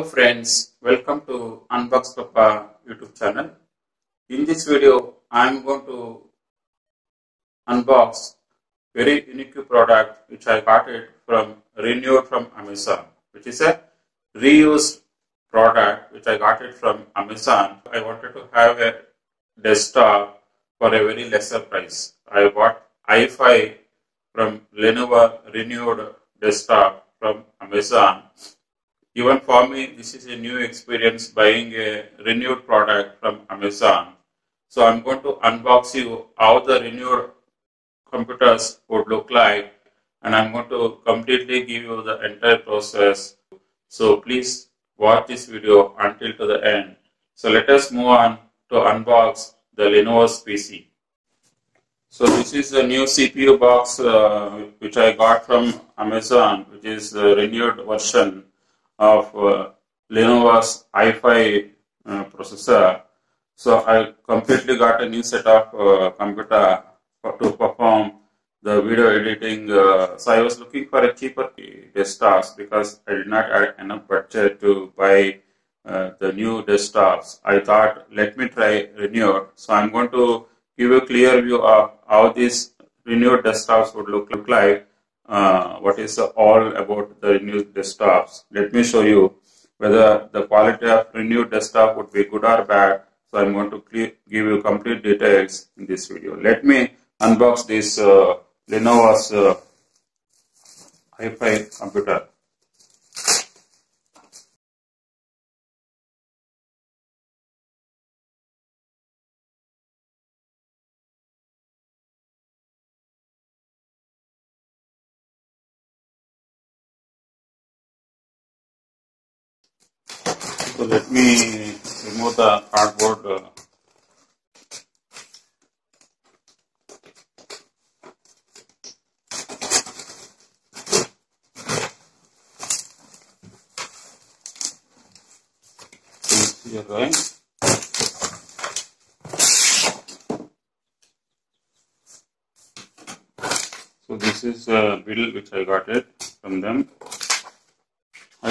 Hello friends, welcome to Unbox Papa YouTube channel. In this video, I am going to unbox very unique product which I got it from renewed from Amazon, which is a reused product which I got it from Amazon. I wanted to have a desktop for a very lesser price. I bought i5 from Lenovo renewed desktop from Amazon even for me, this is a new experience buying a renewed product from Amazon. So I'm going to unbox you how the renewed computers would look like and I'm going to completely give you the entire process. So please watch this video until to the end. So let us move on to unbox the Lenovo's PC. So this is the new CPU box uh, which I got from Amazon, which is the renewed version of uh, Lenovo's i5 uh, processor. So I completely got a new set of uh, computer for, to perform the video editing. Uh, so I was looking for a cheaper desktops because I did not have enough budget to buy uh, the new desktops. I thought let me try renewed. So I'm going to give a clear view of how these renewed desktops would look, look like uh, what is all about the renewed desktops. Let me show you whether the quality of renewed desktop would be good or bad. So I'm going to give you complete details in this video. Let me unbox this uh, Lenovo's uh, i5 computer. Let me remove the cardboard. Uh, here, right? So this is a bill which I got it from them.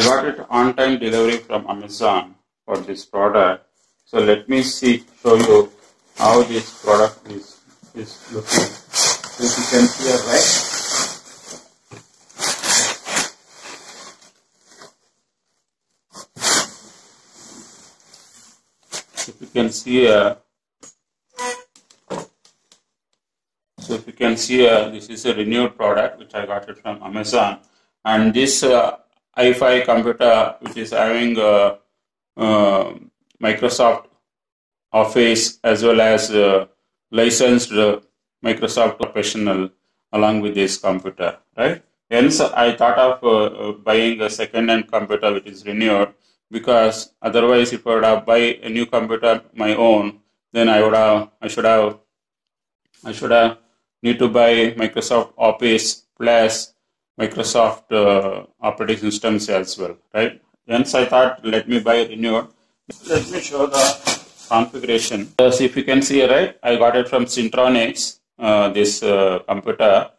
Got it on time delivery from Amazon for this product. So let me see, show you how this product is, is looking. As you can see here, right? If you can see here, so if you can see here, this is a renewed product which I got it from Amazon. And this uh, i5 computer which is having uh, uh, Microsoft Office as well as uh, licensed Microsoft Professional along with this computer, right? Hence, I thought of buying a second-hand computer which is renewed because otherwise, if I would have buy a new computer my own, then I would have I should have I should have need to buy Microsoft Office plus Microsoft uh, operating systems as well, right? Hence, I thought, let me buy a renewed. Let me show the configuration. Uh, so if you can see, right, I got it from Syntronics, uh, this uh, computer,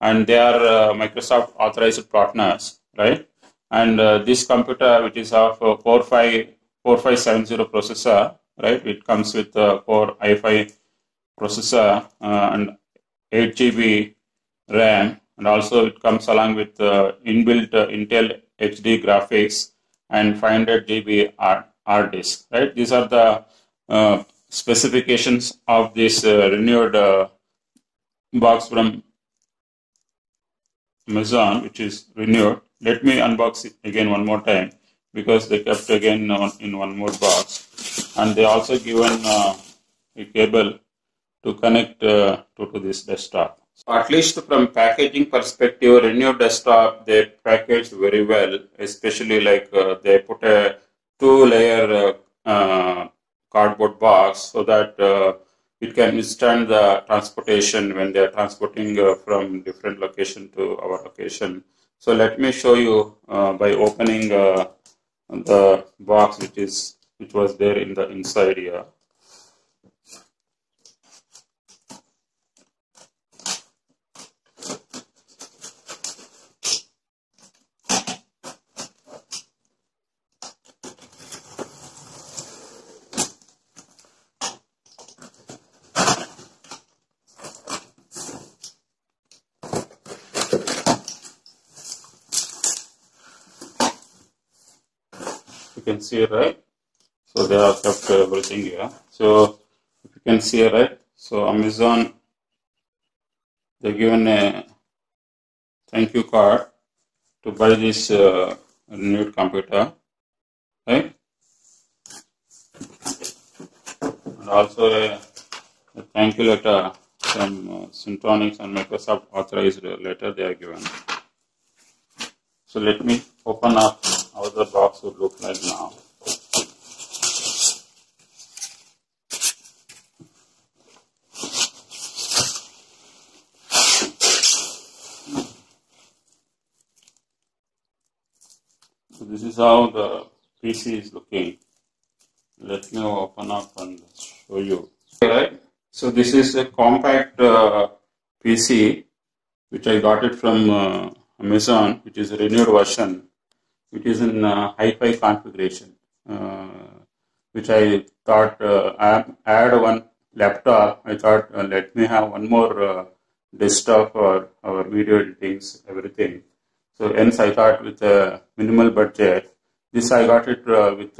and they are uh, Microsoft authorized partners, right? And uh, this computer, which is of uh, 4570 processor, right? It comes with uh, Core i5 processor and 8 GB RAM and also it comes along with uh, inbuilt uh, Intel HD graphics and 500 GB hard disk. Right, these are the uh, specifications of this renewed box from Amazon, which is renewed. Let me unbox it again one more time because they kept again in one more box, and they also given a cable to connect to, to this desktop. So at least from packaging perspective, Renew Desktop, they packaged very well, especially like uh, they put a two-layer uh, uh, cardboard box so that uh, it can withstand the transportation when they are transporting uh, from different location to our location. So let me show you by opening the box which is which was there in the inside here. You can see right so they have kept everything here so if you can see right so amazon they given a thank you card to buy this uh, renewed computer right? And also a, a thank you letter from uh, Syntronics and Microsoft authorized letter they are given. So let me open up how the box would look like now. So this is how the PC is looking. Let me open up and show you. Right. So this is a compact uh, PC which I got it from uh, Amazon, which is a renewed version, which is in uh, hi-fi configuration, uh, which I thought uh, I add one laptop. I thought uh, let me have one more desktop for our video editings, everything. So hence I thought with a minimal budget, this I got it with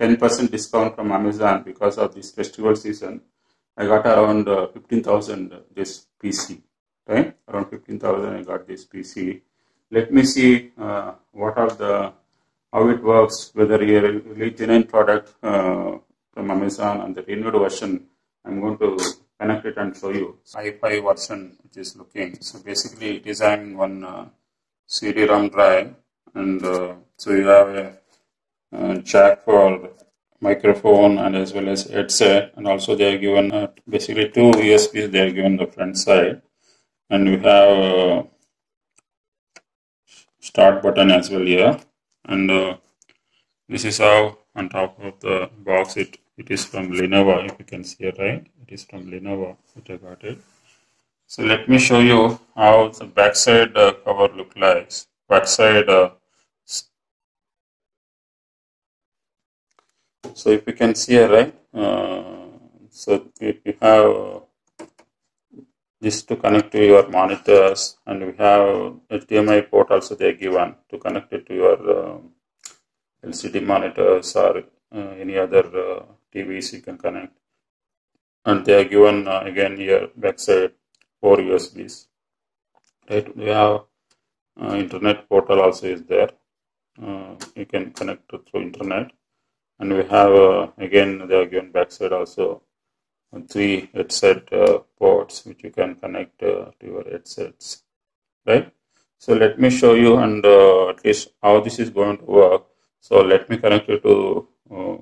10% discount from Amazon because of this festival season. I got around uh, 15,000 this PC, right? Around 15,000 I got this PC. Let me see uh, what are the, how it works, whether a really genuine product uh, from Amazon and the renewed version. I'm going to connect it and show you. i5 version which is looking. So basically it is having one uh, CD-ROM drive and uh, so you have a uh, jack for microphone and as well as headset and also they are given uh, basically two USBs they are given the front side and we have start button as well here. And uh, this is how on top of the box it it is from Lenovo if you can see it right? It is from Lenovo which I got it. So let me show you how the backside uh, cover look like backside uh, so if you can see it right? Uh, so if you have this to connect to your monitors and we have HDMI port also they are given to connect it to your uh, LCD monitors or uh, any other uh, TVs you can connect. And they are given uh, again here backside four USBs right we have uh, internet portal also is there. You can connect through internet. And we have uh, again the again backside also three headset uh, ports which you can connect uh, to your headsets right? So let me show you and uh, at least how this is going to work. So let me connect it to uh,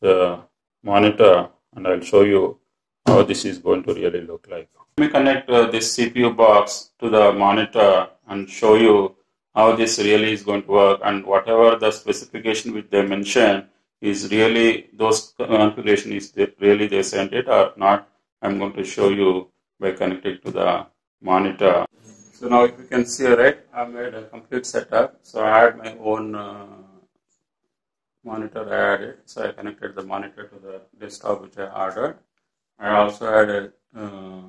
the monitor and I'll show you how this is going to really look like. Let me connect uh, this CPU box to the monitor and show you how this really is going to work and whatever the specification which they mention is really those configuration is really they sent it or not I'm going to show you by connecting to the monitor. So now if you can see right I made a complete setup. So I had my own uh, monitor I added. So I connected the monitor to the desktop which I ordered. I also had a uh,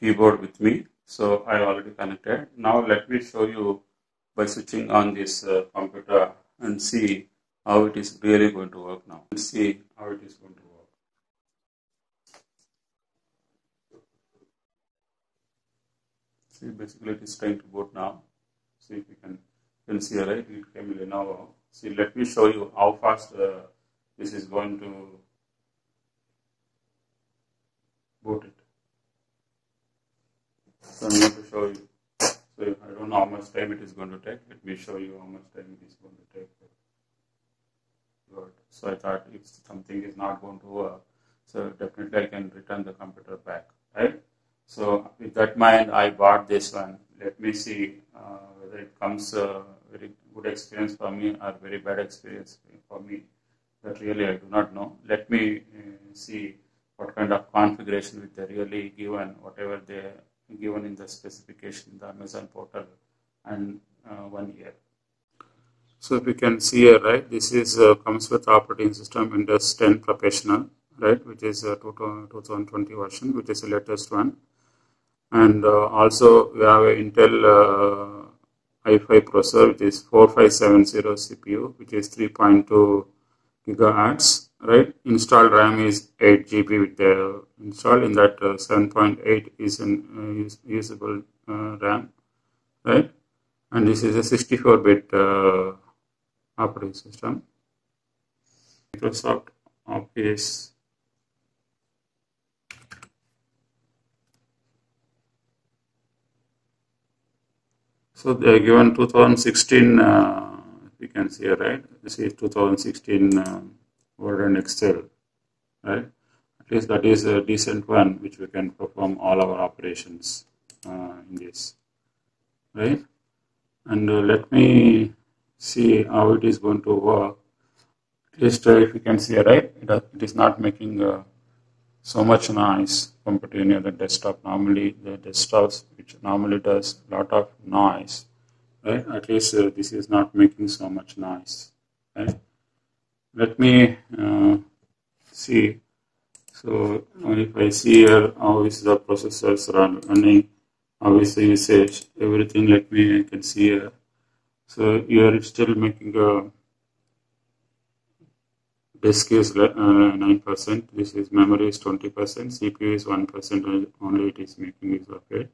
keyboard with me. So I already connected. Now let me show you by switching on this uh, computer and see how it is really going to work now. Let's see how it is going to work. See basically it is trying to boot now. See if you can, can see right, it came Lenovo. See let me show you how fast uh, this is going to boot it. So I'm going to show you. So I don't know how much time it is going to take. Let me show you how much time it is going to take. Good. So I thought if something is not going to work, so definitely I can return the computer back, right? So with that mind, I bought this one. Let me see uh, whether it comes uh, very good experience for me or very bad experience for me. That really I do not know. Let me uh, see what kind of configuration with they really given, whatever they given in the specification in the Amazon portal and uh, one year. So if you can see here, right, this is uh, comes with operating system Windows 10 Professional, right, which is a 2020 version, which is the latest one. And uh, also we have an Intel uh, i5 processor, which is 4570 CPU, which is 3.2 gigahertz. Right, installed RAM is 8 GB with the installed in that uh, 7.8 is an uh, use, usable uh, RAM. Right, and this is a 64-bit uh, operating system. Microsoft Office So they are given 2016, uh, you can see right. This is 2016 uh, Word and Excel, right? At least that is a decent one which we can perform all our operations uh, in this, right? And uh, let me see how it is going to work. At least uh, if you can see right, it, it is not making uh, so much noise compared to any other desktop. Normally, the desktops which normally does a lot of noise, right? At least uh, this is not making so much noise, right? Let me uh, see. So if I see here how is the processors running, how is the usage, everything. Let me I can see here. So here it's still making a disk is uh, 9%, this is memory is 20%, CPU is 1% only it is making use of it.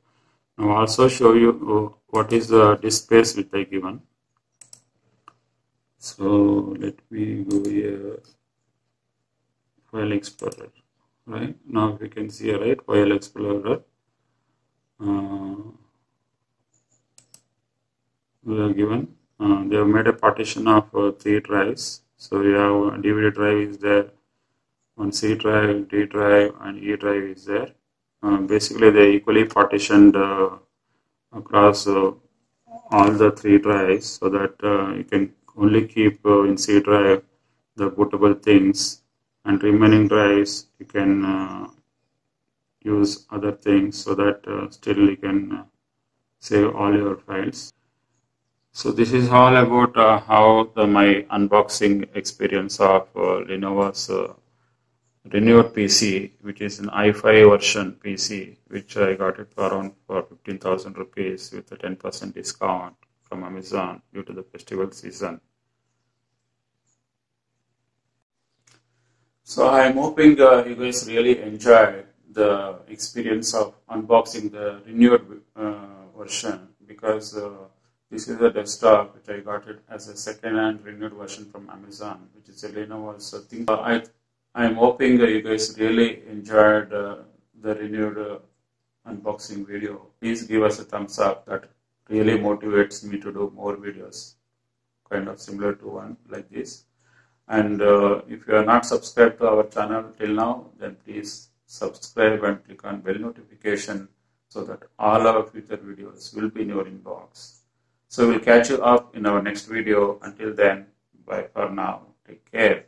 Now also show you uh, what is the disk space which I given. So let me go here, File Explorer, right? Now we can see right, File Explorer. Uh, we are given, uh, they have made a partition of uh, three drives so you have DVD drive is there, one C drive, D drive, and E drive is there. Uh, basically, they equally partitioned uh, across uh, all the three drives so that uh, you can only keep uh, in C drive the bootable things, and remaining drives you can uh, use other things so that still you can save all your files. So this is all about uh, how the, my unboxing experience of uh, Lenovo's uh, renewed PC, which is an i5 version PC, which I got it for around for 15,000 rupees with a 10% discount from Amazon due to the festival season. So I'm hoping uh, you guys really enjoyed the experience of unboxing the renewed uh, version because uh, this is a desktop which I got it as a second-hand renewed version from Amazon, which is a Lenovo. So thing. Uh, I I'm hoping you guys really enjoyed uh, the renewed uh, unboxing video. Please give us a thumbs up. That really motivates me to do more videos, kind of similar to one like this. And uh, if you are not subscribed to our channel till now, then please subscribe and click on bell notification so that all our future videos will be in your inbox. So we'll catch you up in our next video. Until then, bye for now. Take care.